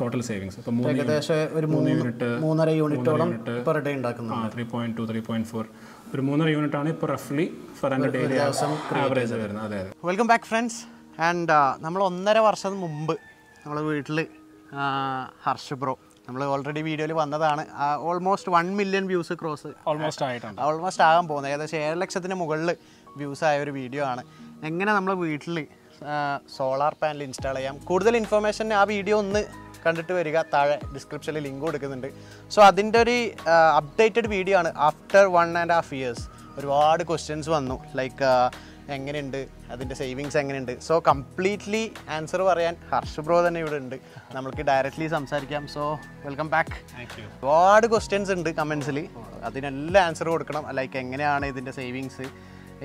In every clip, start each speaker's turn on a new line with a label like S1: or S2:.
S1: Total savings ഇപ്പോൾ മൂന്ന്
S2: ഏകദേശം ഒരു മൂന്ന്
S1: യൂണിറ്റ്
S2: മൂന്നര യൂണിറ്റോളം പെർ ഡേ ഉണ്ടാക്കുന്നുണ്ട്.
S1: Three point two three point four ഒരു മൂന്നര യൂണിറ്റ് ആണ് ഇപ്പോൾ റഫ്ലി ഫോർ ഹൺഡ്രഡ് ഡെയിലി ആവറേജ് വരുന്നത്. അതെ അതെ.
S2: വെൽക്കം ബാക്ക് ഫ്രണ്ട്സ് ആൻഡ് നമ്മൾ ഒന്നര വർഷം മുമ്പ് നമ്മൾ വീട്ടിൽ ഹർഷ് ബ്രോ നമ്മൾ ഓൾറെഡി വീഡിയോയിൽ വന്നതാണ്. Almost one million views cross
S1: almost ആയിട്ടുണ്ട്.
S2: ഓൾമോസ്റ്റ് ആകാൻ പോകുന്നത്. ഏകദേശം ഏഴ് ലക്ഷത്തിന് മുകളിൽ വ്യൂസ് ആയ ഒരു വീഡിയോ ആണ്. എങ്ങനെ നമ്മൾ വീട്ടിൽ സോളാർ പാനൽ ഇൻസ്റ്റാൾ ചെയ്യാം? കൂടുതൽ ഇൻഫർമേഷൻ ആ വീഡിയോ ഒന്ന് കണ്ടിട്ട് വരിക. താഴെ ഡിസ്ക്രിപ്ഷനിൽ ലിങ്ക് കൊടുക്കുന്നുണ്ട്. സോ അതിന്റെ ഒരു അപ്ഡേറ്റഡ് വീഡിയോ ആണ്. After one and half years ഒരുപാട് ക്വസ്റ്റ്യൻസ് വന്നു. ലൈക്ക് എങ്ങനെയുണ്ട്? അതിന്റെ സേവിങ്സ് എങ്ങനെയുണ്ട്? സോ കംപ്ലീറ്റ്ലി ആൻസർ പറയാൻ ഹർഷ് ബ്രോ തന്നെ ഇവിടെ ഉണ്ട്. നമ്മൾക്ക് ഡയറക്റ്റ്ലി സംസാരിക്കാം. സോ വെൽക്കം ബാക്ക് ഒരുപാട് ക്വസ്റ്റ്യൻസ് ഉണ്ട് കമൻസിൽ അതിനെല്ലാം ആൻസർ കൊടുക്കണം. ലൈക്ക് എങ്ങനെയാണ് ഇതിന്റെ സേവിങ്സ്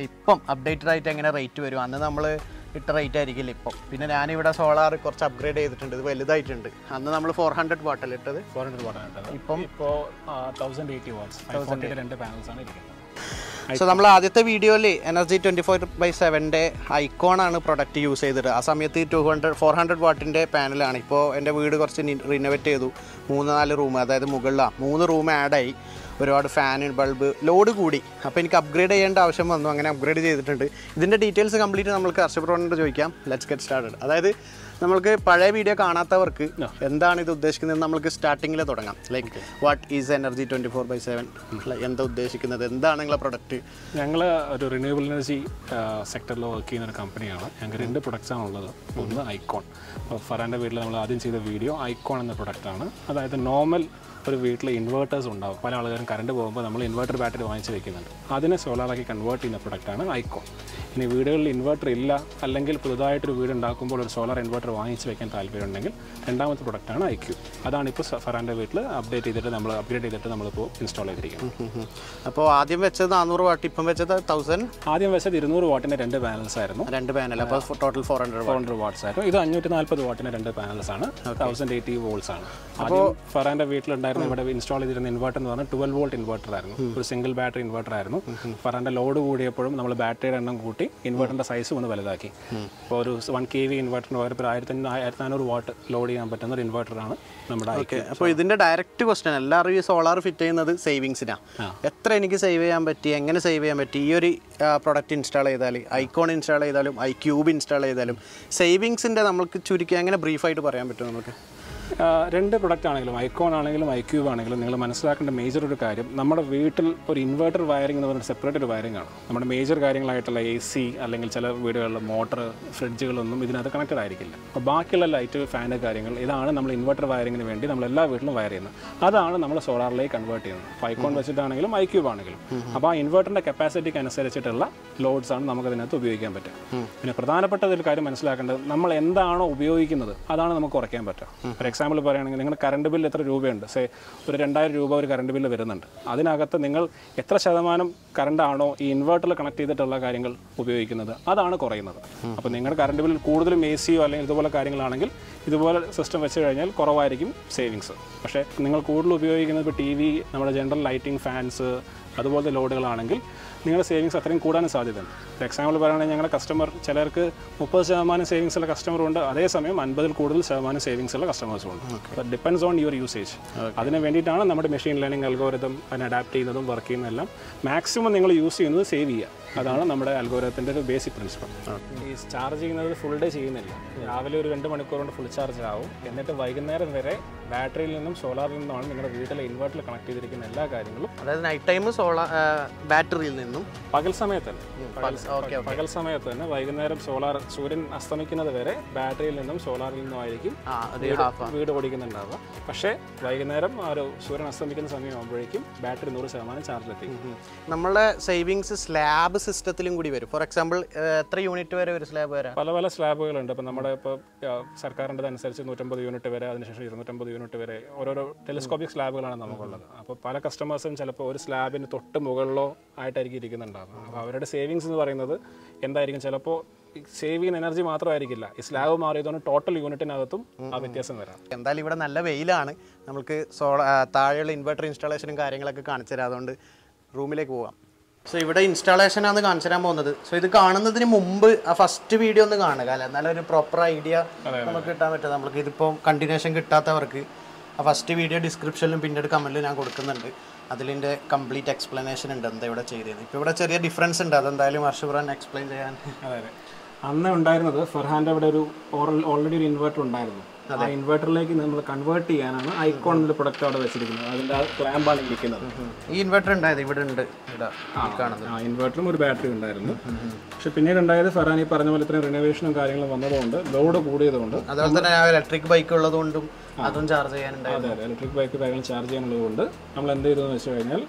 S2: ഇപ്പം അപ്ഡേറ്റഡ് ആയിട്ട് എങ്ങനെ റേറ്റ് വരും? അന്ന് നമ്മൾ ഇട്ട റേറ്റ് ആയിരിക്കില്ല ഇപ്പം. പിന്നെ ഞാനിവിടെ സോളാർ കുറച്ച് അപ്ഗ്രേഡ് ചെയ്തിട്ടുണ്ട്. ഇത് വലുതായിട്ടുണ്ട്. അന്ന് നമ്മൾ ഫോർ ഹൺഡ്രഡ് വാട്ടൽ ഇട്ടത്?
S1: ഫോർ ഹൺഡ്രഡ് വാട്ടൽ
S2: ഇപ്പം
S1: ഇപ്പോൾ തൗസൻഡ് എയ്റ്റി വാട്ട്സ് രണ്ട് പാനൽസ് ആണ് ഇരിക്കുന്നത്.
S2: സോ നമ്മൾ ആദ്യത്തെ വീഡിയോയിൽ energy twenty four by seven ഐക്കോണാണ് product use ചെയ്തിട്ട് ആ സമയത്ത് ടു ഹൺഡ്രഡ് ഫോർ ഹൺഡ്രഡ് വാട്ടിന്റെ പാനലാണ് ഇപ്പോൾ എന്റെ വീട് കുറച്ച് റിനോവേറ്റ് ചെയ്തു. മൂന്ന് നാല് റൂം അതായത് മുകളിലാണ് മൂന്ന് റൂം ആഡായി ഒരുപാട് ഫാൻ ബൾബ് ലോഡ് കൂടി. അപ്പോൾ എനിക്ക് അപ്ഗ്രേഡ് ചെയ്യേണ്ട ആവശ്യം വന്നു. അങ്ങനെ അപ്ഗ്രേഡ് ചെയ്തിട്ടുണ്ട്. ഇതിന്റെ ഡീറ്റെയിൽസ് കംപ്ലീറ്റ് നമുക്ക് കർഷകരോട് ചോദിക്കാം. ലെറ്റ്സ് ഗെറ്റ് സ്റ്റാർട്ടഡ് അതായത് നമ്മൾക്ക് പഴയ വീഡിയോ കാണാത്തവർക്ക് എന്താണ് ഇത് ഉദ്ദേശിക്കുന്നത്? നമ്മൾക്ക് സ്റ്റാർട്ടിങ്ങിൽ തുടങ്ങാം. Like what is energy twenty four by seven എന്താ ഉദ്ദേശിക്കുന്നത്? എന്താണ് നിങ്ങളെ പ്രൊഡക്റ്റ്
S1: ഞങ്ങൾ ഒരു റിന്യൂവബിൾ എനർജി സെക്ടറിൽ വർക്ക് ചെയ്യുന്ന ഒരു കമ്പനിയാണ് ഞങ്ങൾക്ക് രണ്ട് ആണ് ഉള്ളത്. ഒന്ന് ഐക്കോൺ. ഫറാന്റെ വീട്ടിൽ നമ്മൾ ആദ്യം ചെയ്ത വീഡിയോ ഐക്കോൺ എന്ന പ്രൊഡക്റ്റാണ് അതായത് നോർമൽ ഒരു വീട്ടിൽ ഇൻവേർട്ടേഴ്സ് ഉണ്ടാവും. പല ആൾക്കാരും കറണ്ട് പോകുമ്പോൾ നമ്മൾ ഇൻവേർട്ടർ ബാറ്ററി വാങ്ങിച്ച് വെക്കുന്നുണ്ട്. അതിനെ സോളാറാക്കി കൺവേർട്ട് ചെയ്യുന്ന പ്രൊഡക്റ്റാണ് ഐക്കോൺ ഇനി വീടുകളിൽ ഇൻവേർട്ടർ ഇല്ല അല്ലെങ്കിൽ പുതുതായിട്ടൊരു വീട് ഉണ്ടാക്കുമ്പോൾ ഒരു സോളാർ ഇൻവേർട്ടർ വാങ്ങിച്ച് വെക്കാൻ താല്പര്യമുണ്ടെങ്കിൽ രണ്ടാമത്തെ പ്രൊഡക്റ്റാണ് ഐ ക്യൂ അതാണ് ഇപ്പോൾ ഫറാന്റെ വീട്ടിൽ അപ്ഡേറ്റ് ചെയ്തിട്ട് നമ്മൾ അപ്ഗ്രേഡ് ചെയ്തിട്ട് നമ്മളിപ്പോൾ ഇൻസ്റ്റാൾ ചെയ്തിരിക്കുന്നത്.
S2: അപ്പോൾ ആദ്യം വെച്ചത് നാനൂറ് വാട്ട് ഇപ്പം വെച്ചത് തൗസൻഡ്
S1: ആദ്യം വെച്ചത് ഇരുന്നൂറ് വാട്ടിന്റെ രണ്ട് പാനൽസ് ആയിരുന്നു.
S2: രണ്ട് പാനൽ അപ്പോൾ total four hundred
S1: four hundred watts ആയിരുന്നു. ഇത് അഞ്ഞൂറ്റി നാൽപ്പത് വാട്ടിന്റെ രണ്ട് പാനൽസ് ആണ്. തൗസൻഡ് എയ്റ്റി വോൾട്സ് ആണ്. അപ്പോൾ ഫറാന്റെ വീട്ടിലുണ്ടായിരുന്ന ഇവിടെ ഇൻസ്റ്റാൾ ചെയ്തിരുന്ന ഇൻവെർട്ടർ എന്ന് പറഞ്ഞാൽ ട്വൽവ് വോൾട്ട് ഇൻവെർട്ടർ ആയിരുന്നു. ഒരു സിംഗിൾ ബാറ്ററി ഇൻവെർട്ടർ ആയിരുന്നു. ഫറാന്റെ ലോഡ് കൂടിയപ്പോഴും നമ്മൾ ബാറ്ററിയുടെ എണ്ണം കൂട്ടി ഇൻവെർട്ടറിന്റെ സൈസ് ഒന്ന് വലുതാക്കി. ഇപ്പോൾ ഒരു വൺ കെ വി ഇൻവെർട്ടറിന് പകരം ഒരു ആയിരത്തി ആയിരത്തി നാനൂറ് വാട്ട് ലോഡ് ചെയ്യാൻ പറ്റുന്ന ഒരു ഇൻവെർട്ടറാണ് നമ്മുടെ
S2: ഓക്കെ അപ്പോൾ ഇതിന്റെ ഡയറക്റ്റ് ക്വസ്റ്റൻ എല്ലാവരും ഈ സോളാർ ഫിറ്റ് ചെയ്യുന്നത് സേവിങ്സിനാണ് എത്ര എനിക്ക് സേവ് ചെയ്യാൻ പറ്റി? എങ്ങനെ സേവ് ചെയ്യാൻ പറ്റി? ഈ ഒരു പ്രൊഡക്റ്റ് ഇൻസ്റ്റാൾ ചെയ്താൽ ഐക്കോൺ ഇൻസ്റ്റാൾ ചെയ്താലും ഐ ക്യൂബ് ഇൻസ്റ്റാൾ ചെയ്താലും സേവിങ്സിന്റെ നമുക്ക് ചുരുക്കി എങ്ങനെ ബ്രീഫായിട്ട് പറയാൻ പറ്റും നമുക്ക്?
S1: രണ്ട് പ്രൊഡക്റ്റ് ആണെങ്കിലും ഐക്കോൺ ആണെങ്കിലും ഐക്യൂബ് ആണെങ്കിലും നിങ്ങൾ മനസ്സിലാക്കേണ്ട മേജർ ഒരു കാര്യം നമ്മുടെ വീട്ടിൽ ഒരു ഇൻവേർട്ടർ വയറിംഗ് എന്ന് പറഞ്ഞാൽ സെപ്പറേറ്റ് ഒരു വയറിംഗ് ആണ്. നമ്മുടെ മേജർ കാര്യങ്ങളായിട്ടുള്ള എ സി അല്ലെങ്കിൽ ചില വീടുകളിൽ മോട്ടർ ഫ്രിഡ്ജുകളൊന്നും ഇതിനകത്ത് കണക്റ്റഡ് ആയിരിക്കില്ല. അപ്പോൾ ബാക്കിയുള്ള ലൈറ്റ് ഫാന് കാര്യങ്ങൾ ഇതാണ് നമ്മൾ ഇൻവെർട്ടർ വയറിങ്ങിന് വേണ്ടി നമ്മൾ എല്ലാ വീട്ടിലും വയർ ചെയ്യുന്നത്. അതാണ് നമ്മൾ സോളാറിലേക്ക് കൺവേർട്ട് ചെയ്യുന്നത്. അപ്പോൾ ഐക്കോൺ വെച്ചിട്ടാണെങ്കിലും ഐക്യൂബ് ആണെങ്കിലും. അപ്പോൾ ആ ഇൻവെർട്ടറിന്റെ കപ്പാസിറ്റിക്ക് അനുസരിച്ചിട്ടുള്ള ലോഡ്സ് ആണ് നമുക്ക് അതിനകത്ത് ഉപയോഗിക്കാൻ പറ്റുക. പിന്നെ പ്രധാനപ്പെട്ട ഒരു കാര്യം മനസ്സിലാക്കേണ്ടത് നമ്മൾ എന്താണോ ഉപയോഗിക്കുന്നത് അതാണ് നമുക്ക് കുറയ്ക്കാൻ പറ്റുക. എക്സാമ്പിൾ പറയുകയാണെങ്കിൽ നിങ്ങളുടെ കറണ്ട് ബില്ല് എത്ര രൂപയുണ്ട്? സേ ഒരു രണ്ടായിരം രൂപ ഒരു കറണ്ട് ബില്ല് വരുന്നുണ്ട്. അതിനകത്ത് നിങ്ങൾ എത്ര ശതമാനം കറണ്ടാണോ ഈ ഇൻവേർട്ടറിൽ കണക്ട് ചെയ്തിട്ടുള്ള കാര്യങ്ങൾ ഉപയോഗിക്കുന്നത്? അതാണ് കുറയുന്നത്. അപ്പോൾ നിങ്ങളുടെ കറണ്ട് ബില്ല് കൂടുതലും എ സിയോ അല്ലെങ്കിൽ ഇതുപോലെ കാര്യങ്ങളാണെങ്കിൽ ഇതുപോലെ സിസ്റ്റം വെച്ച് കഴിഞ്ഞാൽ കുറവായിരിക്കും സേവിങ്സ് പക്ഷേ നിങ്ങൾ കൂടുതൽ ഉപയോഗിക്കുന്നത് ഇപ്പോൾ ടി വി നമ്മുടെ ജനറൽ ലൈറ്റിംഗ് ഫാൻസ് അതുപോലത്തെ ലോഡുകളാണെങ്കിൽ നിങ്ങളുടെ സേവിങ്സ് അത്രയും കൂടാനും സാധ്യതയുണ്ട്. ഒരു എക്സാമ്പിൾ പറയുകയാണെങ്കിൽ ഞങ്ങളുടെ കസ്റ്റമർ ചിലർക്ക് മുപ്പത് ശതമാനം സേവിങ്സ് ഉള്ള കസ്റ്റമറുണ്ട് അതേസമയം അൻപതിൽ കൂടുതൽ ശതമാനം സേവിങ്സ് ഉള്ള കസ്റ്റമേഴ്സും ഉണ്ട്. ഡിപ്പെൻസ് ഓൺ യുവർ യൂസേജ് അതിന് വേണ്ടിയിട്ടാണ് നമ്മുടെ മെഷീൻ ലേണിംഗ് അൽഗോരിതം അതിന് അഡാപ്റ്റ് ചെയ്യുന്നതും വർക്ക് ചെയ്യുന്നതെല്ലാം മാക്സിമം നിങ്ങൾ യൂസ് ചെയ്യുന്നത് സേവ് ചെയ്യുക. അതാണ് നമ്മുടെ അൽഗോരത്തിന്റെ ഒരു ബേസിക് പ്രിൻസിപ്പൾ ഈ ചാർജ് ചെയ്യുന്നത് ഫുൾ ഡേ ചെയ്യുന്നില്ല. രാവിലെ ഒരു രണ്ട് മണിക്കൂർ കൊണ്ട് ഫുൾ ചാർജ് ആവും. എന്നിട്ട് വൈകുന്നേരം വരെ ബാറ്ററിയിൽ നിന്നും സോളാറിൽ നിന്നുമാണ് നിങ്ങളുടെ വീട്ടിലെ ഇൻവെർട്ടറിൽ കണക്ട് ചെയ്തിരിക്കുന്ന എല്ലാ കാര്യങ്ങളും
S2: അതായത് നൈറ്റ് ടൈം സോളാർ ബാറ്ററിയിൽ നിന്നും?
S1: പകൽ സമയത്തല്ല. പകൽ- സമയത്ത്. തന്നെ വൈകുന്നേരം സോളാർ സൂര്യൻ അസ്തമിക്കുന്നത് വരെ ബാറ്ററിയിൽ നിന്നും സോളാറിൽ നിന്നും ആയിരിക്കും വീട് ഓടിക്കുന്നുണ്ടാവുക. പക്ഷേ വൈകുന്നേരം ആ ഒരു സൂര്യൻ അസ്തമിക്കുന്ന സമയമാകുമ്പോഴേക്കും ബാറ്ററി നൂറ് ശതമാനം ചാർജിലെത്തി
S2: നമ്മളെ സേവിങ്സ് സ്ലാബ് സിസ്റ്റത്തിലും കൂടി വരും. ഫോർ എക്സാമ്പിൾ എത്ര യൂണിറ്റ് വരെ ഒരു സ്ലാബ് വരെ?
S1: പല പല സ്ലാബുകളുണ്ട്. ഇപ്പം നമ്മുടെ ഇപ്പോൾ സർക്കാരിന്റെ അനുസരിച്ച് നൂറ്റമ്പത് യൂണിറ്റ് വരെ അതിനുശേഷം ഇരുന്നൂറ്റമ്പത് യൂണിറ്റ് വരെ ഓരോരോ ടെലിസ്കോപ്പിക് സ്ലാബുകളാണ് നമുക്കുള്ളത്. അപ്പോൾ പല കസ്റ്റമേഴ്സും ചിലപ്പോൾ ഒരു സ്ലാബിന് തൊട്ട് മുകളിലോ ആയിട്ടായിരിക്കും ഇരിക്കുന്നുണ്ടാവുക അപ്പോൾ അവരുടെ സേവിങ്സ് എന്ന് പറയുന്നത് എന്തായിരിക്കും? ചിലപ്പോൾ സേവ് ചെയ്യുന്ന എനർജി മാത്രമായിരിക്കില്ല. ഈ സ്ലാബ് മാറിയതുകൊണ്ട് ടോട്ടൽ യൂണിറ്റിനകത്തും ആ വ്യത്യാസം വരാം.
S2: എന്തായാലും ഇവിടെ നല്ല വെയിലാണ്. നമുക്ക് സോള താഴെയുള്ള ഇൻവെർട്ടർ ഇൻസ്റ്റാളേഷനും കാര്യങ്ങളൊക്കെ കാണിച്ചു തരാം. അതുകൊണ്ട് റൂമിലേക്ക് പോവാം. സോ ഇവിടെ ഇൻസ്റ്റാളേഷനാണ് കാണിച്ചു തരാൻ പോകുന്നത്. സോ ഇത് കാണുന്നതിന് മുമ്പ് ആ ഫസ്റ്റ് വീഡിയോ ഒന്ന് കാണുക അല്ലെ? എന്നാലും ഒരു പ്രോപ്പർ ഐഡിയ നമുക്ക് കിട്ടാൻ പറ്റും. നമുക്ക് ഇതിപ്പോൾ കണ്ടിന്യൂഷൻ കിട്ടാത്തവർക്ക് ആ ഫസ്റ്റ് വീഡിയോ ഡിസ്ക്രിപ്ഷനിലും പിന്നീട് കമന്റിലും ഞാൻ കൊടുക്കുന്നുണ്ട്. അതിലിന്റെ കംപ്ലീറ്റ് എക്സ്പ്ലനേഷൻ ഉണ്ട് എന്താ ഇവിടെ ചെയ്തത് ഇപ്പോൾ ഇവിടെ ചെറിയ ഡിഫറൻസ് ഉണ്ട്. അതെന്തായാലും വർഷപുറാൻ എക്സ്പ്ലെയിൻ ചെയ്യാൻ.
S1: അതെ അതെ. അന്ന് ഉണ്ടായിരുന്നത് ഫർഹാന്റെ അവിടെ ഒരു ഓൾറെഡി ഒരു ഇൻവെർട്ടർ ഉണ്ടായിരുന്നു. ആ ഇൻവെർട്ടറിലേക്ക് നമ്മൾ കൺവേർട്ട് ചെയ്യാനാണ് ഐക്കോൺ എന്നൊരു പ്രൊഡക്റ്റ് അവിടെ വെച്ചിരിക്കുന്നത്. അതിന്റെ ആ ക്ലാമ്പാണ് ഇരിക്കുന്നത്.
S2: ഈ ഇൻവെർട്ടർ ഉണ്ടായത് ഇവിടെ ഉണ്ട്.
S1: ആ ഇൻവെർട്ടറും ഒരു ബാറ്ററി ഉണ്ടായിരുന്നു. പക്ഷെ പിന്നീട് ഉണ്ടായത് ഈ പറഞ്ഞ പോലെ ഇത്രയും റിനോവേഷനും കാര്യങ്ങളും വന്നതുകൊണ്ട് ലോഡ് കൂടിയതുകൊണ്ട്
S2: അതുപോലെ തന്നെ ഇലക്ട്രിക് ബൈക്ക് ഉള്ളതുകൊണ്ടും അതും ചാർജ് ചെയ്യാനുണ്ടായിരുന്നു.
S1: അതെ അതെ. ഇലക്ട്രിക് ബൈക്ക് കാര്യങ്ങൾ ചാർജ് ചെയ്യാനുള്ളതുകൊണ്ട് നമ്മൾ എന്ത് ചെയ്തതെന്ന് വെച്ച് കഴിഞ്ഞാൽ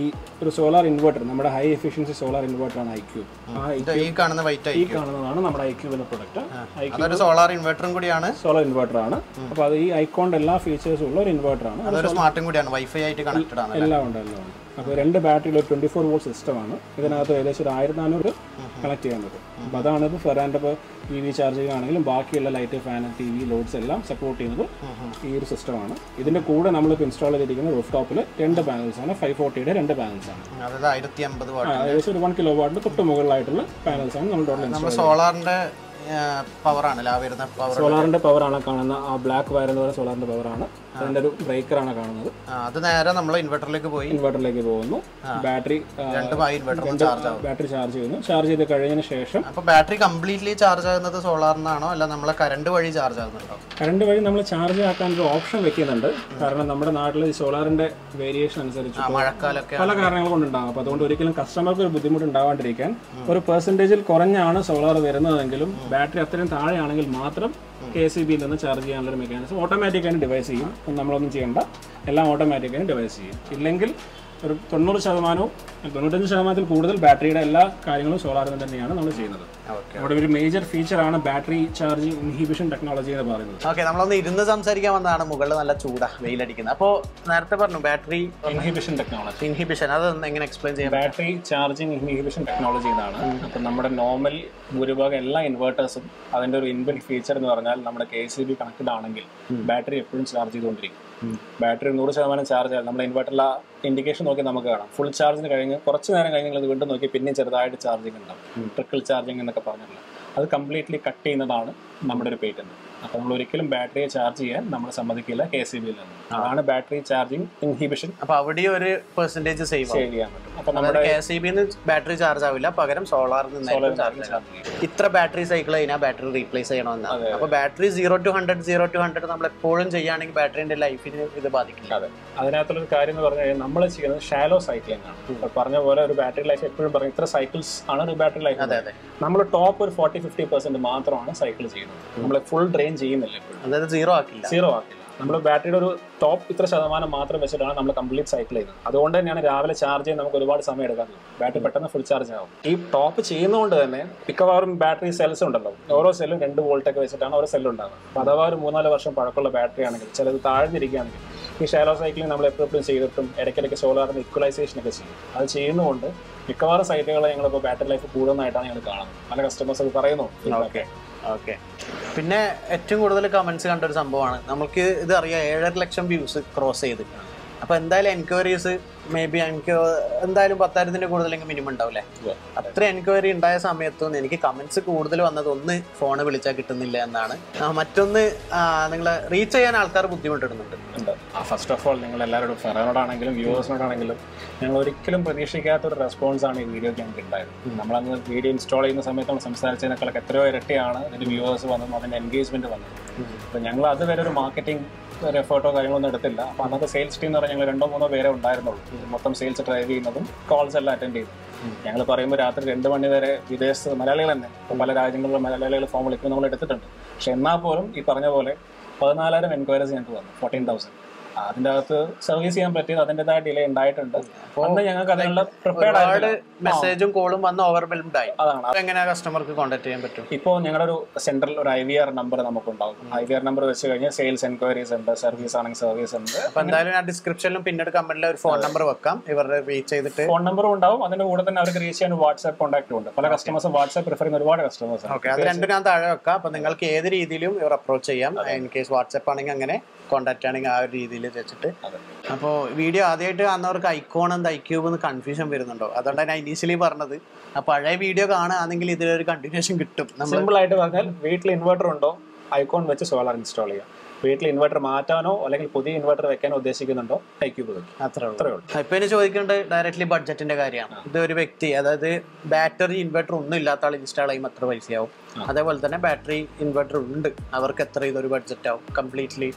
S1: ഈ ഒരു സോളാർ ഇൻവെർട്ടർ നമ്മുടെ ഹൈ എഫിഷ്യൻസി സോളാർ ഇൻവെർട്ടറാണ് ഐ ക്യൂബ് ആ
S2: ഈ കാണുന്ന വൈറ്റ്
S1: ഈ കാണുന്നതാണ് നമ്മുടെ ഐ എന്ന പ്രൊഡക്റ്റ്
S2: സോളാർ ഇൻവെർട്ടറും കൂടിയാണ്.
S1: സോളാർ ഇൻവെർട്ടർ ആണ്. അപ്പോൾ അത് ഈ ഐക്കോണ്ട് എല്ലാ ഫീച്ചേഴ്സും ഉള്ള ഒരു ഇൻവെർട്ടർ ആണ്.
S2: സ്മാർട്ടും കൂടിയാണ്. വൈഫൈ ആയിട്ട് കണക്റ്റഡ് ആണ്
S1: എല്ലാം ഉണ്ട് എല്ലാം ഉണ്ട്. അപ്പോൾ രണ്ട് ബാറ്ററിയിൽ ഒരു ട്വന്റി ഫോർ വോൾട്ട് സിസ്റ്റമാണ്. ഇതിനകത്ത് ഏകദേശം ഒരു ആയിരത്തി നാനൂറ് കണക്ട് ചെയ്യാൻ പറ്റും അപ്പോൾ അതാണ് ഇപ്പോൾ ഫെറാന്റെ ഇപ്പോൾ ടി വി ചാർജ് ചെയ്യുകയാണെങ്കിലും ബാക്കിയുള്ള light fan T V loads എല്ലാം സപ്പോർട്ട് ചെയ്യുന്നത് ഈ ഒരു സിസ്റ്റമാണ് ഇതിന്റെ കൂടെ നമ്മളിപ്പോൾ ഇൻസ്റ്റാൾ ചെയ്തിരിക്കുന്ന റൂഫ് ടോപ്പിൽ രണ്ട് പാനൽസ് ആണ്. ഫൈവ് ഫോർട്ടിയുടെ രണ്ട് പാനൽസ് ആണ്. ഏകദേശം ഒരു വൺ കിലോ വാട്ടിന് തൊട്ട് മുകളിലായിട്ടുള്ള പാനൽസ് ആണ് നമ്മൾ ടോട്ടൽ
S2: സോളാറിന്റെ
S1: സോളാറിന്റെ പവർ ആണ് കാണുന്ന ആ ബ്ലാക്ക് വയർ എന്ന് പറയുന്ന സോളാറിന്റെ പവറാണ് ആണ്. അതിന്റെ ഒരു ബ്രേക്കർ ആണ് കാണുന്നത്.
S2: അത് നേരെ നമ്മൾ ഇൻവെർട്ടറിലേക്ക് പോയി.
S1: ഇൻവെർട്ടറിലേക്ക് പോകുന്നു. ബാറ്ററി ബാറ്ററി ചാർജ് ചെയ്യുന്നു. ചാർജ് ചെയ്ത് കഴിഞ്ഞതിന് ശേഷം
S2: അപ്പൊ ബാറ്ററി കംപ്ലീറ്റ്ലി ചാർജ് ആകുന്നത് സോളാറിനാണോ അല്ല നമ്മളെ കറണ്ട് വഴി ചാർജ് ആകുന്നുണ്ടോ?
S1: കറണ്ട് വഴി നമ്മൾ ചാർജ് ആക്കാൻ ഒരു ഓപ്ഷൻ വെക്കുന്നുണ്ട്. കാരണം നമ്മുടെ നാട്ടിൽ സോളാറിന്റെ വേരിയേഷൻ അനുസരിച്ച്
S2: മഴക്കാലൊക്കെ
S1: പല കാരണങ്ങൾ കൊണ്ടുണ്ടാകും അപ്പോൾ അതുകൊണ്ട് ഒരിക്കലും കസ്റ്റമർക്ക് ഒരു ബുദ്ധിമുട്ട് ഉണ്ടാവാണ്ടിരിക്കാൻ ഒരു പെർസെന്റേജിൽ കുറഞ്ഞാണ് സോളാർ വരുന്നതെങ്കിലും ബാറ്ററി അത്രയും താഴെയാണെങ്കിൽ മാത്രം കെ സി ബിയിൽ നിന്ന് ചാർജ് ചെയ്യാനുള്ളൊരു മെക്കാനിസം ഓട്ടോമാറ്റിക്കായിട്ട് ഡിവൈസ് ചെയ്യും. നമ്മളൊന്നും ചെയ്യേണ്ട. എല്ലാം ഓട്ടോമാറ്റിക്കായിട്ട് ഡിവൈസ് ചെയ്യും. ഇല്ലെങ്കിൽ ഒരു തൊണ്ണൂറ് ശതമാനവും തൊണ്ണൂറ്റഞ്ച് ശതമാനത്തിൽ കൂടുതൽ ബാറ്ററിയുടെ എല്ലാ കാര്യങ്ങളും സോളാറിൽ തന്നെയാണ് നമ്മൾ ചെയ്യുന്നത്. അവിടെ ഒരു മേജർ ആണ് ബാറ്ററി ചാർജ് ഇൻഹിബിഷൻ ടെക്നോളജി എന്ന് പറയുന്നത്.
S2: ഓക്കെ നമ്മളൊന്ന് ഇരുന്ന് സംസാരിക്കാൻ വന്നതാണ്. മുകളിൽ നല്ല ചൂടാ വെയിലടിക്കുന്നത് അപ്പോൾ നേരത്തെ പറഞ്ഞു ബാറ്ററി
S1: ഇൻഹിബിഷൻ ടെക്നോളജി
S2: ഇൻഹിബിഷൻ അത് എങ്ങനെ എക്സ്പ്ലെയിൻ ചെയ്യാം?
S1: ബാറ്ററി ചാർജിങ് ഇൻഹിബിഷൻ ടെക്നോളജി എന്നാണ്. അപ്പം നമ്മുടെ നോർമൽ ഭൂരിഭാഗം എല്ലാ ഇൻവേർട്ടേഴ്സും അതിന്റെ ഒരു ഇൻബിൽ ഫീച്ചർ എന്ന് പറഞ്ഞാൽ നമ്മുടെ കെ സി ബി കണക്റ്റഡ് ആണെങ്കിൽ ബാറ്ററി എപ്പോഴും ചാർജ് ചെയ്തുകൊണ്ടിരിക്കും. ബാറ്ററി നൂറ് ശതമാനം ചാർജ് ആയാലും നമ്മുടെ ഇൻവെർട്ടറിലെ ഇൻഡിക്കേഷൻ നോക്കി നമുക്ക് കാണാം. ഫുൾ ചാർജിന് കഴിഞ്ഞ് കുറച്ച് നേരം കഴിഞ്ഞ് നിങ്ങൾ വീണ്ടും നോക്കി പിന്നെയും ചെറുതായിട്ട് ചാർജിങ് ഉണ്ടാവും. ട്രിക്കിൾ ചാർജിങ് എന്നൊക്കെ പറഞ്ഞിട്ടുള്ള. അത് കംപ്ലീറ്റ്ലി കട്ട് ചെയ്യുന്നതാണ് നമ്മുടെ ഒരു പേറ്റന്റ് അപ്പോൾ നമ്മൾ ഒരിക്കലും ബാറ്ററിയെ ചാർജ് ചെയ്യാൻ നമ്മൾ സമ്മതിക്കില്ല കെ സി ബിയിൽ നിന്ന്. അതാണ് ബാറ്ററി ചാർജിങ് ഇൻഹിബിഷൻ
S2: അപ്പോൾ അവിടെ ഒരു പെർസെന്റേജ് സേവ്
S1: സേവ് ചെയ്യാൻ പറ്റും. അപ്പോൾ
S2: നമ്മുടെ കെ സി ബിന്ന് ബാറ്ററി ചാർജ് ആവില്ല പകരം സോളാറിൽ നിന്ന് ചാർജ് ഇത്ര ബാറ്ററി സൈക്കിൾ കഴിഞ്ഞാൽ ബാറ്ററി റീപ്ലേസ് ചെയ്യണമെന്നാണ് അപ്പോൾ battery zero to hundred zero to hundred നമ്മൾ എപ്പോഴും ചെയ്യുകയാണെങ്കിൽ ബാറ്ററിന്റെ ലൈഫിന് ഇത് ബാധിക്കില്ല.
S1: അതെ. അതിനകത്തുള്ളൊരു കാര്യം എന്ന് പറഞ്ഞു കഴിഞ്ഞാൽ നമ്മൾ ചെയ്യുന്നത് ഷാലോ സൈക്ലിംഗ് ആണ്. പറഞ്ഞ പോലെ ഒരു ബാറ്ററി ലൈഫ് എപ്പോഴും പറഞ്ഞു ഇത്ര സൈക്കിൾസ് ആണ് ഒരു ബാറ്ററി ലൈഫ്
S2: അതെ അതെ.
S1: നമ്മൾ ടോപ്പ് ഒരു ഫോർട്ടി ഫിഫ്റ്റി പെർസെന്റ് മാത്രമാണ് സൈക്കിൾ ചെയ്യുന്നത്. നമ്മൾ ഫുൾ ഡ്രെയിൻ ചെയ്യുന്നില്ല
S2: അതായത് സീറോ ആക്കില്ല.
S1: സീറോ ആക്കില്ല. നമ്മൾ ബാറ്ററിയുടെ ഒരു ടോപ്പ് ഇത്ര ശതമാനം മാത്രം വെച്ചിട്ടാണ് നമ്മൾ കംപ്ലീറ്റ് സൈക്കിൾ ചെയ്യുന്നത്. അതുകൊണ്ട് തന്നെയാണ് രാവിലെ ചാർജ് ചെയ്യാൻ നമുക്ക് ഒരുപാട് സമയം എടുക്കാൻ ബാറ്ററി പെട്ടെന്ന് ഫുൾ ചാർജ് ആവും. ഈ ടോപ്പ് ചെയ്യുന്നതുകൊണ്ട് തന്നെ മിക്കവാറും ബാറ്ററി സെൽസ് ഉണ്ടല്ലോ. ഓരോ സെല്ലും രണ്ട് വോൾട്ടൊക്കെ വെച്ചിട്ടാണ് ഓരോ സെല്ലുണ്ടാകുന്നത് അഥവാ ഒരു മൂന്നാൽ വർഷം പഴക്കമുള്ള ബാറ്ററി ആണെങ്കിൽ ചിലത് താഴ്ന്നിരിക്കുകയാണെങ്കിൽ ഈ ഷാലോ സൈക്ലിംഗ് നമ്മൾ എപ്പോഴും ചെയ്തിട്ടും ഇടയ്ക്കിടയ്ക്ക് സോളാറിന് ഇക്വലൈസേഷൻ ഒക്കെ ചെയ്യും. അത് ചെയ്യുന്നതുകൊണ്ട് മിക്കവാറും സൈറ്റുകളെ ഞങ്ങളിപ്പോൾ ബാറ്ററി ലൈഫ് കൂടുന്നതായിട്ടാണ് ഞങ്ങൾ കാണുന്നത്. പല കസ്റ്റമേഴ്സ് അത് പറയുന്നു.
S2: ഓക്കെ ഓക്കെ പിന്നെ ഏറ്റവും കൂടുതൽ കമൻസ് കണ്ട ഒരു സംഭവമാണ്. നമുക്ക് ഇത് അറിയാം ഏഴര ലക്ഷം വ്യൂസ് ക്രോസ് ചെയ്ത് അപ്പൊ എന്തായാലും എൻക്വയറീസ് മേ ബി എനിക്ക് എന്തായാലും പത്തായിരത്തിന്റെ കൂടുതലെങ്കിൽ മിനിമം ഉണ്ടാവില്ലേ? അത്ര എൻക്വയറി ഉണ്ടായ സമയത്തൊന്നും എനിക്ക് കമന്റ്സ് കൂടുതൽ വന്നത് ഒന്ന് ഫോണ് വിളിച്ചാൽ കിട്ടുന്നില്ല എന്നാണ്. മറ്റൊന്ന് നിങ്ങൾ റീച്ച് ചെയ്യാൻ ആൾക്കാർ ബുദ്ധിമുട്ടിടുന്നുണ്ട്.
S1: ഫസ്റ്റ് ഓഫ് ഓൾ നിങ്ങൾ എല്ലാവരോടും ഫെറോടാണെങ്കിലും വ്യൂവേഴ്സിനോടാണെങ്കിലും ഞങ്ങൾ ഒരിക്കലും പ്രതീക്ഷിക്കാത്ത ഒരു റെസ്പോൺസ് ആണ് ഈ വീഡിയോക്ക് ഞങ്ങൾക്ക് ഉണ്ടായത്. നമ്മളന്ന് വീഡിയോ ഇൻസ്റ്റാൾ ചെയ്യുന്ന സമയത്ത് നമ്മൾ സംസാരിച്ചതിനേക്കാളൊക്കെ എത്രയോ ഇരട്ടിയാണ് അതിന്റെ വ്യൂവേഴ്സ് വന്നതും അതിന്റെ എൻഗേജ്മെന്റ് വന്നത്. അപ്പോൾ ഞങ്ങൾ അതുവരെ ഒരു മാർക്കറ്റിംഗ് എഫേർട്ടോ കാര്യങ്ങളൊന്നും എടുത്തില്ല. അപ്പോൾ അന്നത്തെ സെയിൽസ് ടീം എന്ന് പറഞ്ഞാൽ ഞങ്ങൾ രണ്ടോ മൂന്നോ പേരെ ഉണ്ടായിരുന്നുള്ളൂ. മൊത്തം സെയിൽസ് ഡ്രൈവ് ചെയ്യുന്നതും കോൾസ് എല്ലാം അറ്റൻഡ് ചെയ്തു. ഞങ്ങൾ പറയുമ്പോൾ രാത്രി രണ്ട് മണി വരെ വിദേശത്ത് മലയാളികൾ തന്നെ പല രാജ്യങ്ങളിലും മലയാളികൾ ഫോം വിളിക്കുമ്പോൾ നമ്മൾ എടുത്തിട്ടുണ്ട്. പക്ഷെ എന്നാൽ പോലും ഈ പറഞ്ഞ പോലെ പതിനാലായിരം എൻക്വയറീസ് ഞങ്ങൾക്ക് വന്നു. ഫോർട്ടീൻ തൗസൻഡ് അതിന്റെ അകത്ത് സർവീസ് ചെയ്യാൻ പറ്റിയത് അതിന്റെതായ ഡിലേ ഉണ്ടായിട്ടുണ്ട്. അന്ന് ഞങ്ങൾക്ക് അതിനുള്ള പ്രിപ്പയർഡ് ആയിട്ട്
S2: മെസ്സേജും കോളും വന്ന് ഓവർവെൽംഡ് ആയി.
S1: അതാണ്.
S2: എങ്ങനെ എങ്ങനെയാ കസ്റ്റമർക്ക് കോൺടാക്ട് ചെയ്യാൻ പറ്റും?
S1: ഇപ്പോൾ ഞങ്ങളുടെ ഒരു സെൻട്രൽ ഒരു ഐ വി ആർ നമ്പർ നമുക്കുണ്ടാവും. ഐ വി ആർ നമ്പർ വെച്ച് കഴിഞ്ഞാൽ സെയിൽസ് എൻക്വയറീസ് ഉണ്ട് സർവീസ് ആണെങ്കിൽ സർവീസ് ഉണ്ട്.
S2: അപ്പൊ എന്തായാലും ആ ഡിസ്ക്രിപ്ഷനിലും പിന്നീട് കമ്പനിയിലെ ഒരു ഫോൺ നമ്പർ വെക്കാം. ഇവരുടെ റീച്ച് ചെയ്തിട്ട്
S1: ഫോൺ നമ്പറും ഉണ്ടാവും. അതിന്റെ കൂടെ തന്നെ അവർക്ക് റീച്ച് ചെയ്യാൻ വാട്സ്ആപ്പ് കോൺടാക്റ്റും ഉണ്ട്. പല കസ്റ്റമേഴ്സും വാട്സ്ആപ്പ് പ്രിഫർ ചെയ്യുന്ന ഒരുപാട് കസ്റ്റമേഴ്സ്
S2: ഓക്കെ അത് രണ്ടും ഞാൻ താഴെ വെക്കാം. അപ്പൊ നിങ്ങൾക്ക് ഏത് രീതിയിലും ഇവർ അപ്രോച്ച് ചെയ്യാം. ഇൻ കേസ് വാട്സ്ആപ്പ് ആണെങ്കിൽ അങ്ങനെ കോൺടാക്ട് ആണെങ്കിൽ ആ ഒരു രീതിയിൽ വെച്ചിട്ട്. അപ്പോൾ വീഡിയോ ആദ്യമായിട്ട് കാണുന്നവർക്ക് ഐക്കോൺ എന്ത് ഐക്യൂബ് എന്ന് കൺഫ്യൂഷൻ വരുന്നുണ്ടോ? അതുകൊണ്ടാണ് ഞാൻ ഇനീഷ്യലി പറഞ്ഞത് ആ പഴയ വീഡിയോ കാണുകയാണെങ്കിൽ ഇതിലൊരു കണ്ടിന്യൂഷൻ കിട്ടും നമ്മൾ
S1: സിമ്പിൾ ആയിട്ട് പറഞ്ഞാൽ വീട്ടിൽ ഇൻവെർട്ടർ ഉണ്ടോ ഐക്കോൺ വെച്ച് സോളാർ ഇൻസ്റ്റാൾ ചെയ്യാം. വീട്ടിൽ ഇൻവെർട്ടർ മാറ്റാനോ അല്ലെങ്കിൽ പുതിയ ഇൻവെർട്ടർ വെക്കാനോ ഉദ്ദേശിക്കുന്നുണ്ടോ ഐക്യൂബ് വെക്കും.
S2: അത്രേ ഉള്ളൂ.
S1: അത്രേ ഉള്ളൂ.
S2: ഇപ്പൊ ഇനി ചോദിക്കേണ്ടത് ഡയറക്ട്ലി ബഡ്ജറ്റിന്റെ കാര്യമാണ്. ഇത് ഒരു വ്യക്തി അതായത് ബാറ്ററി ഇൻവെർട്ടർ ഒന്നും ഇല്ലാത്ത ആൾ ഇൻസ്റ്റാൾ ചെയ്യുമ്പോൾ എത്ര പൈസയാവും. അതേപോലെ തന്നെ ബാറ്ററി ഇൻവെർട്ടർ ഉണ്ട്. അവർക്ക് എത്ര ഇതൊരു ബഡ്ജറ്റ് ആവും? കംപ്ലീറ്റ്ലി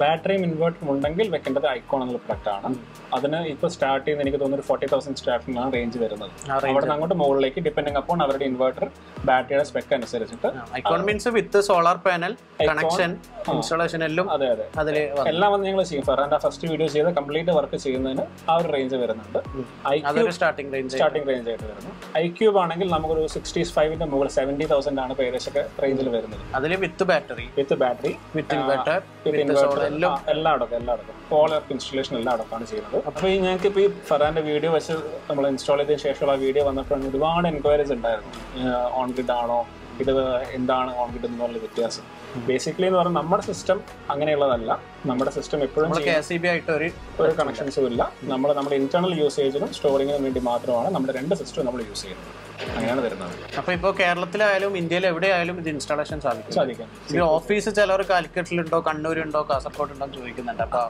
S1: ബാറ്ററിയും ഇൻവെർട്ടറും ഉണ്ടെങ്കിൽ വെക്കേണ്ടത് ഐക്കോൺ എന്നുള്ള പ്രൊഡക്റ്റ് ആണ്. അതിന് ഇപ്പോൾ സ്റ്റാർട്ട് ചെയ്യുന്ന എനിക്ക് തോന്നുന്നു ഒരു ഫോർട്ടി തൗസൻഡ് സ്റ്റാർട്ടിംഗാണ് റേഞ്ച് വരുന്നത്. അവിടെ അങ്ങോട്ട് മുകളിലേക്ക് ഡിപ്പെൻഡിങ് അപ്പോൺ അവരുടെ ഇൻവെർട്ടർ ബാറ്ററിയുടെ സ്പെക്ക് അനുസരിച്ചിട്ട്
S2: icon means with solar panel connection installation എല്ലാം
S1: അതെ അതെ.
S2: അതിൽ
S1: എല്ലാം വന്ന് ഞങ്ങൾ ചെയ്യും. ഫെറാന്റെ ഫസ്റ്റ് വീഡിയോ ചെയ്ത് കംപ്ലീറ്റ് വർക്ക് ചെയ്യുന്നതിന് ആ ഒരു റേഞ്ച് വരുന്നുണ്ട്.
S2: സ്റ്റാർട്ടിംഗ് റേഞ്ച്
S1: സ്റ്റാർട്ടിംഗ് റേഞ്ച് ആയിട്ട് വരുന്നു. ഐക്യൂബ് ആണെങ്കിൽ നമുക്കൊരു സിക്സ്റ്റി ഫൈവിന്റെ മുകളിൽ സെവന്റി തൗസൻഡ് ആണ് ഇപ്പോൾ ഏകദേശം റേഞ്ചിൽ വരുന്നത്.
S2: അതിൽ with battery
S1: with battery
S2: with inverter
S1: inverter എല്ലാം. അടക്കം എല്ലാം അടക്കം. ഓൾ ഇൻസ്റ്റലേഷൻ എല്ലാം അടക്കമാണ് ചെയ്യുന്നത്. അപ്പോൾ ഈ ഞങ്ങൾക്ക് ഇപ്പോൾ ഈ ഫെറാന്റെ വീഡിയോ വെച്ച് നമ്മൾ ഇൻസ്റ്റാൾ ചെയ്തതിന് ശേഷമുള്ള വീഡിയോ വന്നപ്പോഴാണ് ഒരുപാട് എൻക്വയറീസ് ഉണ്ടായിരുന്നു. ഓൺ ഗ്രിഡ് ആണോ? ഇത് എന്താണ് ഓൺ ഗ്രിഡ് എന്നുള്ള വ്യത്യാസം. ബേസിക്കലി എന്ന് പറഞ്ഞാൽ നമ്മുടെ സിസ്റ്റം അങ്ങനെയുള്ളതല്ല. നമ്മുടെ സിസ്റ്റം എപ്പോഴും
S2: ആയിട്ട് ഒരു
S1: ഒരു കണക്ഷൻസും ഇല്ല. നമ്മൾ നമ്മുടെ ഇന്റേണൽ യൂസേജിനും സ്റ്റോറിങ്ങിനും വേണ്ടി മാത്രമാണ് നമ്മുടെ രണ്ട് സിസ്റ്റം നമ്മൾ യൂസ് ചെയ്യുന്നത്. അങ്ങനെയാണ് വരുന്നത്.
S2: അപ്പൊ ഇപ്പൊ കേരളത്തിലായാലും ഇന്ത്യയിൽ എവിടെയായാലും ഇത് ഇൻസ്റ്റാളേഷൻ സാധിക്കും.
S1: സാധിക്കും.
S2: ഇത് ഓഫീസ് ചിലർ കാലിക്കറ്റിലുണ്ടോ കണ്ണൂരുണ്ടോ കാസർഗോഡ് ഉണ്ടോ എന്ന് ചോദിക്കുന്നുണ്ട്. അപ്പൊ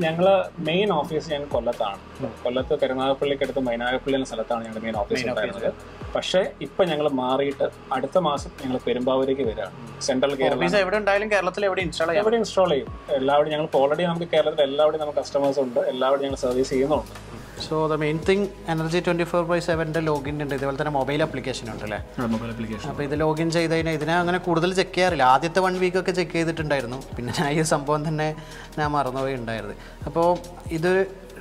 S1: ഞങ്ങൾ മെയിൻ ഓഫീസ് ഞങ്ങൾ കൊല്ലത്താണ്. കൊല്ലത്ത് കരുനാഗപ്പള്ളിക്കടുത്ത് മൈനാഗപ്പള്ളി എന്ന സ്ഥലത്താണ് ഞങ്ങളുടെ മെയിൻ ഓഫീസ് ഉണ്ടായിരുന്നത്. പക്ഷേ ഇപ്പൊ ഞങ്ങൾ മാറിയിട്ട് അടുത്ത മാസം ഞങ്ങൾ പെരുമ്പാവൂരേക്ക് വരികയാണ് സെൻട്രൽ കേരള
S2: എവിടെ ഉണ്ടായാലും കേരളത്തിൽ എവിടെ ഇൻസ്റ്റാൾ ചെയ്യാം.
S1: എവിടെ ഇൻസ്റ്റാൾ ചെയ്യും? എല്ലാവരും ഞങ്ങൾ ഓൾറെഡി നമുക്ക് കേരളത്തിൽ എല്ലാവരും നമുക്ക് കസ്റ്റമേഴ്സ് ഉണ്ട്. എല്ലാവരും ഞങ്ങൾ സർവീസ് ചെയ്യുന്നുണ്ട്.
S2: So the main thing energy twenty four by സെവന്റെ login ഉണ്ട്. ഇതുപോലെ തന്നെ മൊബൈൽ ആപ്ലിക്കേഷൻ ഉണ്ട് അല്ലേ?
S1: മൊബൈൽ ആപ്ലിക്കേഷൻ
S2: അപ്പോൾ ഇത് ലോഗിൻ ചെയ്ത് കഴിഞ്ഞാൽ ഇതിനെ അങ്ങനെ കൂടുതൽ ചെക്ക് ചെയ്യാറില്ല. ആദ്യത്തെ വൺ വീക്ക് ഒക്കെ ചെക്ക് ചെയ്തിട്ടുണ്ടായിരുന്നു. പിന്നെ ഞാൻ ഈ സംഭവം തന്നെ ഞാൻ മറന്നുപോയി ഉണ്ടായിരുന്നു അപ്പോൾ ഇത്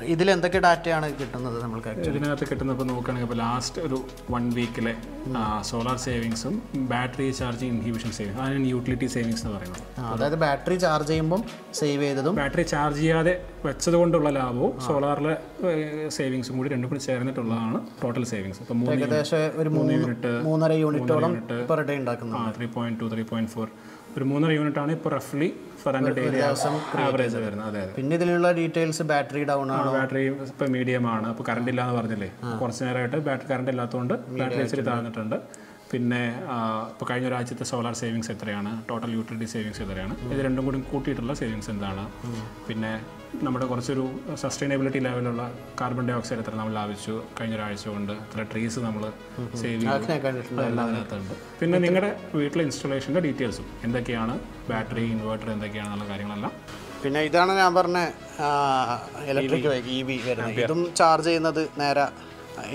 S2: ഇതിൽ എന്തൊക്കെ ഡാറ്റയാണ് കിട്ടുന്നത് നമ്മൾക്ക്
S1: ഇതിനകത്ത് കിട്ടുന്ന ഇപ്പോൾ നോക്കുകയാണെങ്കിൽ ഇപ്പോൾ ലാസ്റ്റ് ഒരു വൺ വീക്കിലെ സോളാർ സേവിങ്സും ബാറ്ററി ചാർജിങ് ഇൻഹിബിഷൻ സേവിങ്സ് അതാണ് യൂട്ടിലിറ്റി സേവിങ്സ് എന്ന് പറയുന്നത്.
S2: അതായത് ബാറ്ററി ചാർജ് ചെയ്യുമ്പോൾ സേവ് ചെയ്തതും
S1: ബാറ്ററി ചാർജ് ചെയ്യാതെ വെച്ചത് കൊണ്ടുള്ള ലാഭവും സോളാറിലെ സേവിങ്സും കൂടി രണ്ടും കൂടി ചേർന്നിട്ടുള്ളതാണ് ടോട്ടൽ സേവിങ്സ് ഇപ്പോൾ
S2: ഏകദേശം ഒരു മൂന്ന്
S1: യൂണിറ്റ്
S2: മൂന്നര യൂണിറ്റോളം പെർ ഡേ ഉണ്ടാക്കുന്നത്
S1: three point two three point four ഒരു മൂന്നര യൂണിറ്റ് ആണ് ഇപ്പോൾ റഫ്ലി ഫറാന്റെ ഡെയിലി ആവറേജ് വരുന്നത്. അതെ അതെ.
S2: പിന്നെ ഇതിലുള്ള ഡീറ്റെയിൽസ് ബാറ്ററി ഡൗൺ ആണ്?
S1: ബാറ്ററി ഇപ്പോൾ മീഡിയം ആണ്. അപ്പോൾ കറണ്ട് ഇല്ലാന്ന് പറഞ്ഞില്ലേ? കുറച്ച് നേരമായിട്ട് ബാറ്ററി കറണ്ട് ഇല്ലാത്തതുകൊണ്ട് ബാറ്ററി ഇച്ചിരി താഴ്ന്നിട്ടുണ്ട്. പിന്നെ ഇപ്പോൾ കഴിഞ്ഞ ഒരാഴ്ചത്തെ സോളാർ സേവിങ്സ് എത്രയാണ്? ടോട്ടൽ യൂട്ടിലിറ്റി സേവിങ്സ് എത്രയാണ്? ഇത് രണ്ടും കൂടി കൂട്ടിയിട്ടുള്ള സേവിങ്സ് എന്താണ്? പിന്നെ നമ്മുടെ കുറച്ചൊരു സസ്റ്റൈനബിലിറ്റി ലെവലുള്ള കാർബൺ ഡൈ ഓക്സൈഡ് എത്ര നമ്മൾ ലാഭിച്ചു? കഴിഞ്ഞ ഒരാഴ്ച കൊണ്ട് എത്ര ട്രീസ് നമ്മൾ സേവ് ചെയ്യുന്നുണ്ട് അതിനകത്തുണ്ട്. പിന്നെ നിങ്ങളുടെ വീട്ടിലെ ഇൻസ്റ്റലേഷന്റെ ഡീറ്റെയിൽസും എന്തൊക്കെയാണ്? ബാറ്ററി ഇൻവേർട്ടർ എന്തൊക്കെയാണെന്നുള്ള കാര്യങ്ങളെല്ലാം.
S2: പിന്നെ ഇതാണ് ഞാൻ പറഞ്ഞ ഇലക്ട്രിക് ഇ വി വരുന്നത്. ഇതും ചാർജ് ചെയ്യുന്നത് നേരെ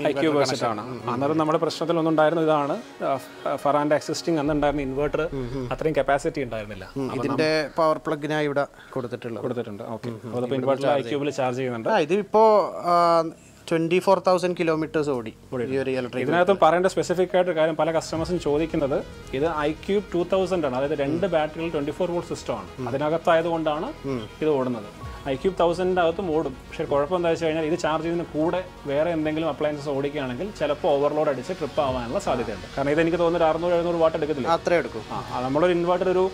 S1: ഐക്യൂ ആണ് അന്നേരം നമ്മുടെ പ്രശ്നത്തിൽ ഒന്നുണ്ടായിരുന്ന ഇതാണ്. ഫറാന്റെ എക്സിസ്റ്റിംഗ് അന്നുണ്ടായിരുന്ന ഇൻവേർട്ടർ അത്രയും കപ്പാസിറ്റി ഉണ്ടായിരുന്നില്ല.
S2: ഇതിന്റെ പവർ പ്ലഗിനായി ഇവിടെ കൊടുത്തിട്ടുള്ളത്.
S1: കൊടുത്തിട്ടുണ്ട്. ഓക്കെ. അതിപ്പോൾ ഇൻവേർട്ടർ ഐക്യൂബിൽ ചാർജ് ചെയ്യുന്നുണ്ട്.
S2: ഇത് ഇതിപ്പോ ട്വന്റി ഫോർ തൗസൻഡ് കിലോമീറ്റേഴ്സ് ഓടി ഈ ഒരു ഇലക്ട്രിക്
S1: ഇതിനകത്ത് പറയേണ്ട സ്പെസിഫിക് ആയിട്ട് കാര്യം പല കസ്റ്റമേഴ്സും ചോദിക്കുന്നത് ഇത് ഐ ക്യൂബ് ടൂ തൗസൻഡ് ആണ്. അതായത് രണ്ട് ബാറ്ററികൾ ട്വന്റി ഫോർ വോൾട്ട് സിസ്റ്റം ആണ്. അതിനകത്തായതുകൊണ്ടാണ് ഇത് ഓടുന്നത്. ഐക്യൂബ് തൗസൻഡിന്റെ അകത്തും ഓടും. പക്ഷേ കുഴപ്പം എന്താ വെച്ച് കഴിഞ്ഞാൽ ഇത് ചാർജ് ചെയ്യുന്ന കൂടെ വേറെ എന്തെങ്കിലും അപ്ലയൻസസ് ഓടിക്കുകയാണെങ്കിൽ ചിലപ്പോൾ ഓവർലോഡ് അടിച്ച് ട്രിപ്പ് ആവാനുള്ള സാധ്യതയുണ്ട്. കാരണം ഇത് എനിക്ക് തോന്നുന്നു ഒരു അറുന്നൂറ് എഴുന്നൂറ് വാട്ട് എടുക്കത്തില്ല?
S2: അത്രേ എടുക്കും.
S1: ആ ആ, നമ്മളൊരു ഇൻവേർട്ടർ ഒരു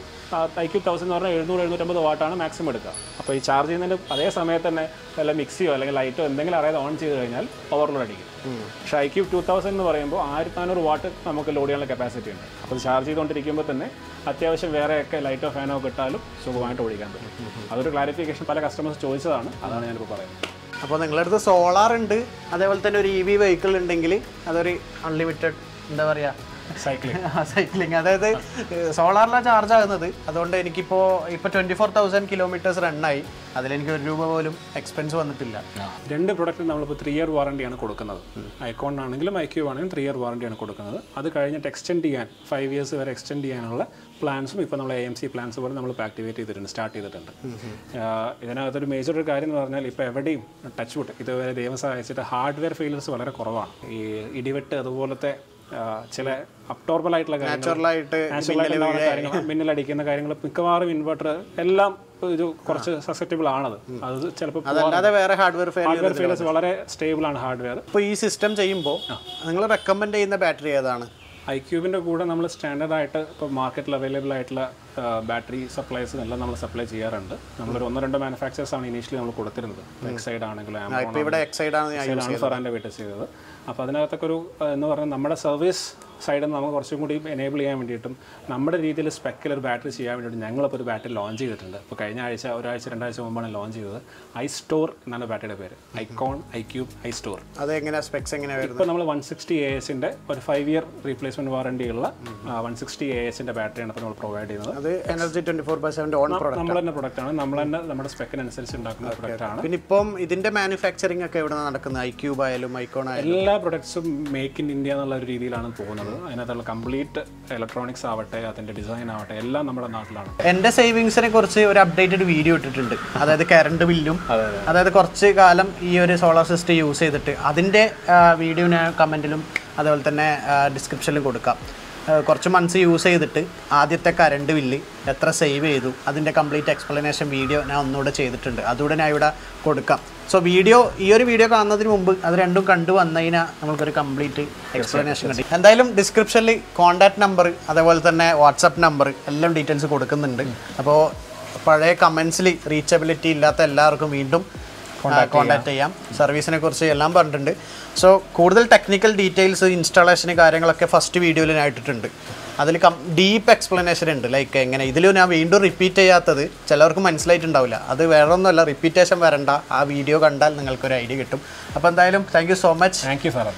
S1: ഐ ക്യൂബ് തൗസൻഡ് എന്ന് പറഞ്ഞാൽ എഴുന്നൂറ് എഴുന്നൂറ്റമ്പത് വാട്ടാണ് മാക്സിമം എടുക്കുക. അപ്പോൾ ഈ ചാർജ് ചെയ്യുന്നതിന്റെ അതേ സമയത്ത് തന്നെ വല്ല മിക്സിയോ അല്ലെങ്കിൽ ലൈറ്റോ എന്തെങ്കിലും അറിയാതെ ഓൺ ചെയ്ത് കഴിഞ്ഞാൽ ഓവർലോഡ് അടിക്കും. ഐക്യൂ ടു തൗസൻഡ് എന്ന് പറയുമ്പോൾ ആയിരത്തി നാനൂറ് വാട്ട് നമുക്ക് ലോഡ് ചെയ്യാനുള്ള കപ്പാസിറ്റി ഉണ്ട്. അപ്പോൾ ചാർജ് ചെയ്തുകൊണ്ടിരിക്കുമ്പോൾ തന്നെ അത്യാവശ്യം വേറെയൊക്കെ ലൈറ്റോ ഫാനോ കിട്ടാലും സുഖമായിട്ട് ഓടിക്കാൻ പറ്റും. അതൊരു ക്ലാരിഫിക്കേഷൻ പല കസ്റ്റമേഴ്സ് ചോദിച്ചതാണ്. അതാണ് ഞാനിപ്പോൾ പറയുന്നത്.
S2: അപ്പോൾ നിങ്ങളുടെ അടുത്ത് സോളാർ ഉണ്ട് അതേപോലെ തന്നെ ഒരു ഇ വി വെഹിക്കിൾ ഉണ്ടെങ്കിൽ അതൊരു അൺലിമിറ്റഡ് എന്താ പറയുക
S1: സൈക്ലിംഗ്
S2: സൈക്ലിംഗ് അതായത് സോളാറിലാണ് ചാർജ് ആകുന്നത്. അതുകൊണ്ട് എനിക്കിപ്പോൾ ഇപ്പോൾ ട്വന്റി ഫോർ തൗസൻഡ് കിലോമീറ്റേഴ്സ് റണ്ണായി അതിലെനിക്ക് ഒരു രൂപ പോലും എക്സ്പെൻസ് വന്നിട്ടില്ല.
S1: രണ്ട് പ്രൊഡക്റ്റ് നമ്മളിപ്പോൾ ത്രീ ഇയർ വാറണ്ടിയാണ് കൊടുക്കുന്നത്. ഐക്കോൺ ആണെങ്കിലും ഐക്യൂ ആണെങ്കിലും ത്രീ ഇയർ വാറണ്ടിയാണ് കൊടുക്കുന്നത്. അത് കഴിഞ്ഞിട്ട് എക്സ്റ്റെൻഡ് ചെയ്യാൻ ഫൈവ് ഇയേഴ്സ് വരെ എക്സ്റ്റെൻഡ് ചെയ്യാനുള്ള പ്ലാൻസും ഇപ്പോൾ നമ്മൾ എ എം സി പ്ലാൻസ് പോലെ നമ്മൾ ഇപ്പോൾ ആക്ടിവേറ്റ് ചെയ്തിട്ടുണ്ട് സ്റ്റാർട്ട് ചെയ്തിട്ടുണ്ട്. ഇതിനകത്തൊരു മേജർ ഒരു കാര്യം എന്ന് പറഞ്ഞാൽ ഇപ്പോൾ എവിടെയും ടച്ച് വുഡ് ഇതുവരെ ദൈവം സഹായിച്ചിട്ട് ഹാർഡ്വെയർ ഫെയിലേഴ്സ് വളരെ കുറവാണ്. ഈ ഇടിവെട്ട് അതുപോലത്തെ ചില അബ്ടോർബൽ ആയിട്ടുള്ള കാര്യങ്ങൾ മിന്നലടിക്കുന്ന കാര്യങ്ങൾ മിക്കവാറും ഇൻവെർട്ടർ എല്ലാം ഒരു കുറച്ച് സസെപ്റ്റബിൾ ആണത്. അത് ചിലപ്പോൾ
S2: അതല്ലാതെ വേറെ ഹാർഡ്വെയർ
S1: ഫെയിലേഴ്സ് വളരെ സ്റ്റേബിൾ ആണ് ഹാർഡ്വെയർ
S2: ഇപ്പോൾ ഈ സിസ്റ്റം ചെയ്യുമ്പോൾ നിങ്ങൾ റെക്കമെൻഡ് ചെയ്യുന്ന ബാറ്ററി ഏതാണ്?
S1: ഐ ക്യൂബിന്റെ കൂടെ നമ്മൾ സ്റ്റാൻഡേർഡ് ആയിട്ട് ഇപ്പോൾ മാർക്കറ്റിൽ അവൈലബിൾ ആയിട്ടുള്ള ബാറ്ററി സപ്ലൈസ് എല്ലാം നമ്മൾ സപ്ലൈ ചെയ്യാറുണ്ട്. നമ്മളൊരു ഒന്നോ രണ്ടോ മാനുഫാക്ചേഴ്സ് ആണ് ഇനീഷ്യലി നമ്മൾ കൊടുത്തിരുന്നത്. എക്സൈഡ് ആണെങ്കിലും ഫറാന്റെ വീട്ടിൽ ചെയ്തത്. അപ്പോൾ അതിനകത്തൊക്കെ ഒരു എന്ന് പറഞ്ഞാൽ നമ്മുടെ സർവീസ് സൈഡിൽ നിന്ന് നമുക്ക് കുറച്ചും കൂടി എനേബിൾ ചെയ്യാൻ വേണ്ടിയിട്ടും നമ്മുടെ രീതിയിൽ സ്പെക്കിൽ ഒരു ബാറ്ററി ചെയ്യാൻ വേണ്ടിയിട്ട് ഞങ്ങളിപ്പോൾ ഒരു ബാറ്ററി ലോഞ്ച് ചെയ്തിട്ടുണ്ട്. ഇപ്പോൾ കഴിഞ്ഞ ആഴ്ച ഒരാഴ്ച രണ്ടാഴ്ച മുമ്പാണ് ലോഞ്ച് ചെയ്തത്. ഐ സ്റ്റോർ എന്നാണ് ബാറ്ററിയുടെ പേര്. Icon iCube iStore
S2: അത് എങ്ങനെയാണ് സ്പെക്സ് എങ്ങനെയാണ്
S1: ഇപ്പോൾ നമ്മൾ വൺ സിക്സ്റ്റി എ എസിന്റെ ഒരു ഫൈവ് ഇയർ റീപ്ലേസ്മെന്റ് വാറണ്ടി ഉള്ള വൺ സിക്സ്റ്റി എ എസിന്റെ ബാറ്ററിയാണ് ഇപ്പോൾ നമ്മൾ പ്രൊവൈഡ് ചെയ്യുന്നത്.
S2: അത് എനർജി ട്വന്റി ഫോർ ബൈ സെവന്റെ ഓൺ പ്രോഡക്റ്റ്
S1: നമ്മൾ തന്നെ പ്രൊഡക്റ്റാണ് നമ്മൾ തന്നെ നമ്മുടെ സ്പെക്കിനനുസരിച്ച് ഉണ്ടാക്കുന്ന പ്രൊഡക്റ്റ് ആണ്.
S2: പിന്നെ ഇപ്പം ഇതിന്റെ മാനുഫാക്ചറിങ് ഒക്കെ എവിടെ നടക്കുന്നത്? ഐ ക്യൂബ് ആയാലും ഐക്കോൺ ആയാലും?
S1: എല്ലാ പ്രൊഡക്ട്സും മേക്ക് ഇൻ ഇന്ത്യ എന്നുള്ള ഒരു രീതിയിലാണ് പോകുന്നത്. അതിനകത്തുള്ള കംപ്ലീറ്റ് ഇലക്ട്രോണിക്സ് ആവട്ടെ അതിന്റെ ഡിസൈൻ ആവട്ടെ എല്ലാം നമ്മുടെ നാട്ടിലാണ്.
S2: എന്റെ സേവിങ്സിനെ കുറിച്ച് ഒരു അപ്ഡേറ്റഡ് വീഡിയോ ഇട്ടിട്ടുണ്ട്. അതായത് കറണ്ട് ബില്ലും അതായത് കുറച്ച് കാലം ഈ ഒരു സോളാർ സിസ്റ്റം യൂസ് ചെയ്തിട്ട് അതിന്റെ വീഡിയോ ഞാൻ കമന്റിലും അതുപോലെ തന്നെ ഡിസ്ക്രിപ്ഷനിലും കൊടുക്കാം. കുറച്ച് മന്ത്സ് യൂസ് ചെയ്തിട്ട് ആദ്യത്തെ കറണ്ട് ബില്ല് എത്ര സേവ് ചെയ്തു അതിന്റെ കംപ്ലീറ്റ് എക്സ്പ്ലനേഷൻ വീഡിയോ ഞാൻ ഒന്നുകൂടെ ചെയ്തിട്ടുണ്ട്. അതുകൂടെ ഞാൻ ഇവിടെ കൊടുക്കാം. സോ വീഡിയോ ഈ ഒരു വീഡിയോ കാണുന്നതിന് മുമ്പ് അത് രണ്ടും കണ്ടു വന്നതിനാൽ നമുക്കൊരു കംപ്ലീറ്റ് എക്സ്പ്ലനേഷൻ കിട്ടി. എന്തായാലും ഡിസ്ക്രിപ്ഷനിൽ കോൺടാക്ട് നമ്പർ അതേപോലെ തന്നെ വാട്സപ്പ് നമ്പർ എല്ലാം ഡീറ്റെയിൽസ് കൊടുക്കുന്നുണ്ട്. അപ്പോൾ പഴയ കമൻസിൽ റീച്ചബിലിറ്റി ഇല്ലാത്ത എല്ലാവർക്കും വീണ്ടും കോൺടാക്ട് ചെയ്യാം. സർവീസിനെ കുറിച്ച് എല്ലാം പറഞ്ഞിട്ടുണ്ട്. സോ കൂടുതൽ ടെക്നിക്കൽ ഡീറ്റെയിൽസ് ഇൻസ്റ്റാളേഷന് കാര്യങ്ങളൊക്കെ ഫസ്റ്റ് വീഡിയോയിൽ ഞാൻ ഇട്ടിട്ടുണ്ട്. അതിൽ കം ഡീപ്പ് എക്സ്പ്ലനേഷൻ ഉണ്ട്. ലൈക്ക് എങ്ങനെ? ഇതിൽ ഞാൻ വീണ്ടും റിപ്പീറ്റ് ചെയ്യാത്തത് ചിലവർക്ക് മനസ്സിലായിട്ടുണ്ടാവില്ല. അത് വേറെ ഒന്നുമല്ല റിപ്പീറ്റേഷൻ വരണ്ട. ആ വീഡിയോ കണ്ടാൽ നിങ്ങൾക്കൊരു ഐഡിയ കിട്ടും. അപ്പോൾ എന്തായാലും thank you so much
S1: thank you സാറേ